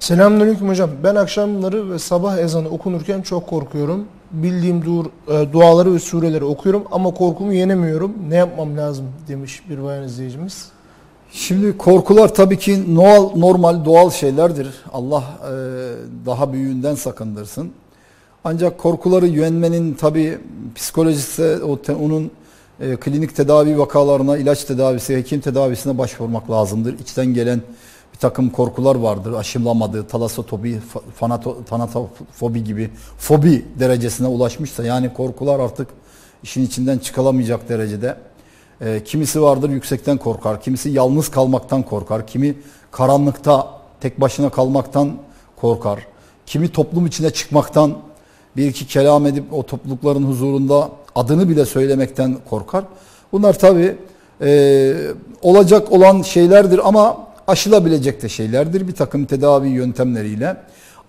Selamünaleyküm hocam. Ben akşamları ve sabah ezanı okunurken çok korkuyorum. Bildiğim dur, e, duaları ve sureleri okuyorum ama korkumu yenemiyorum. Ne yapmam lazım demiş bir bayan izleyicimiz. Şimdi korkular tabii ki normal, normal doğal şeylerdir. Allah e, daha büyüğünden sakındırsın. Ancak korkuları yenmenin tabii psikolojisi o te, onun e, klinik tedavi vakalarına, ilaç tedavisi, hekim tedavisine başvurmak lazımdır. İçten gelen bir takım korkular vardır. Aşılamadığı, talasotobi, fanato, tanatofobi gibi fobi derecesine ulaşmışsa yani korkular artık işin içinden çıkılamayacak derecede. E, kimisi vardır yüksekten korkar, kimisi yalnız kalmaktan korkar, kimi karanlıkta tek başına kalmaktan korkar, kimi toplum içine çıkmaktan bir iki kelam edip o toplulukların huzurunda adını bile söylemekten korkar. Bunlar tabi e, olacak olan şeylerdir ama aşılabilecek de şeylerdir bir takım tedavi yöntemleriyle.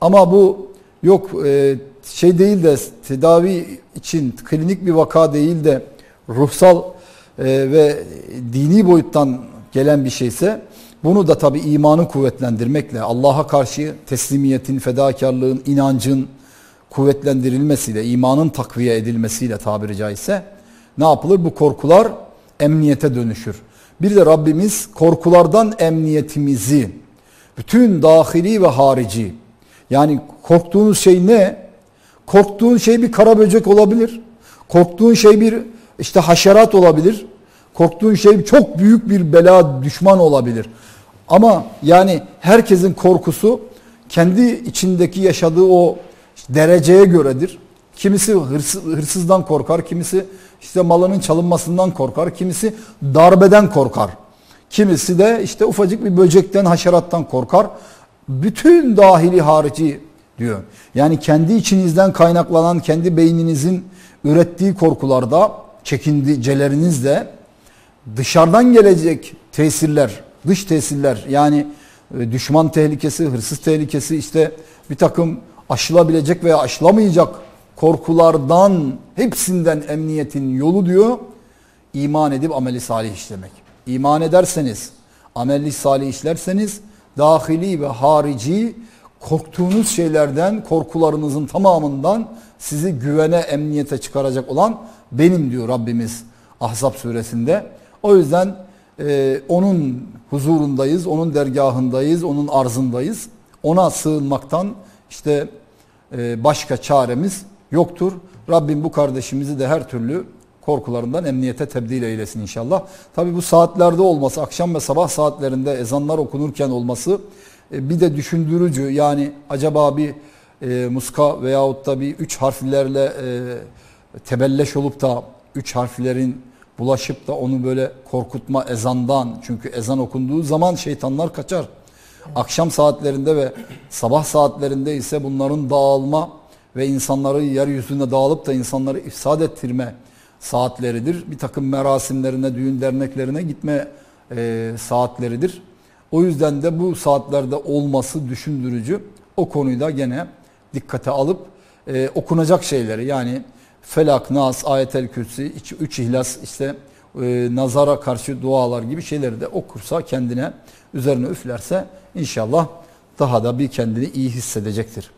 Ama bu yok e, şey değil de tedavi için klinik bir vaka değil de ruhsal e, ve dini boyuttan gelen bir şeyse bunu da tabi imanı kuvvetlendirmekle Allah'a karşı teslimiyetin, fedakarlığın, inancın, kuvvetlendirilmesiyle, imanın takviye edilmesiyle tabiri caizse ne yapılır? Bu korkular emniyete dönüşür. Bir de Rabbimiz korkulardan emniyetimizi bütün dahili ve harici yani korktuğunuz şey ne? Korktuğun şey bir kara böcek olabilir. Korktuğun şey bir işte haşerat olabilir. Korktuğun şey çok büyük bir bela düşman olabilir. Ama yani herkesin korkusu kendi içindeki yaşadığı o dereceye göredir. Kimisi hırsız, hırsızdan korkar, kimisi işte malının çalınmasından korkar, kimisi darbeden korkar. Kimisi de işte ufacık bir böcekten, haşerattan korkar. Bütün dahili harici diyor. Yani kendi içinizden kaynaklanan, kendi beyninizin ürettiği korkularda, çekincelerinizle dışarıdan gelecek tesirler, dış tesirler yani e, düşman tehlikesi, hırsız tehlikesi işte bir takım aşılabilecek veya aşılamayacak korkulardan hepsinden emniyetin yolu diyor iman edip ameli salih işlemek. İman ederseniz, ameli salih işlerseniz dahili ve harici korktuğunuz şeylerden, korkularınızın tamamından sizi güvene, emniyete çıkaracak olan benim diyor Rabbimiz Ahzab suresinde. O yüzden e, onun huzurundayız, onun dergahındayız, onun arzındayız. Ona sığınmaktan işte e, başka çaremiz yoktur. Rabbim bu kardeşimizi de her türlü korkularından emniyete tebdil eylesin inşallah. Tabi bu saatlerde olması, akşam ve sabah saatlerinde ezanlar okunurken olması e, bir de düşündürücü. Yani acaba bir e, muska veyahut da bir üç harflerle e, tebelleş olup da üç harflerin bulaşıp da onu böyle korkutma ezandan. Çünkü ezan okunduğu zaman şeytanlar kaçar. Akşam saatlerinde ve sabah saatlerinde ise bunların dağılma ve insanları yeryüzünde dağılıp da insanları ifsad ettirme saatleridir. Bir takım merasimlerine, düğün derneklerine gitme e, saatleridir. O yüzden de bu saatlerde olması düşündürücü. O konuyu da gene dikkate alıp e, okunacak şeyleri yani Felak, Nas, Ayetel Kürsi, üç ihlas işte e, nazara karşı dualar gibi şeyleri de okursa kendine üzerine üflerse inşallah daha da bir kendini iyi hissedecektir.